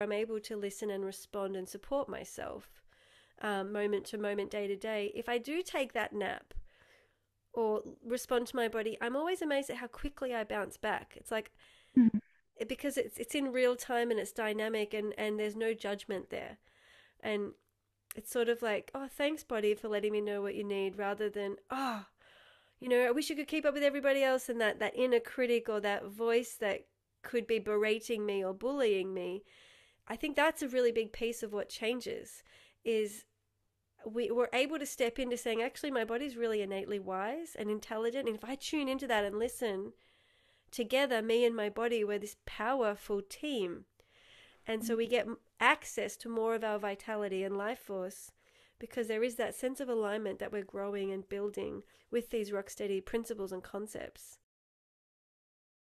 I'm able to listen and respond and support myself um, moment to moment, day to day. If I do take that nap or respond to my body, I'm always amazed at how quickly I bounce back. It's like mm-hmm. because it's it's in real time and it's dynamic and and there's no judgment there, and it's sort of like oh thanks body for letting me know what you need rather than oh you know I wish you could keep up with everybody else and that that inner critic or that voice that could be berating me or bullying me I think that's a really big piece of what changes is we were able to step into saying, actually, my body's really innately wise and intelligent. And if I tune into that and listen together, me and my body, we're this powerful team. And so we get access to more of our vitality and life force because there is that sense of alignment that we're growing and building with these rock steady principles and concepts.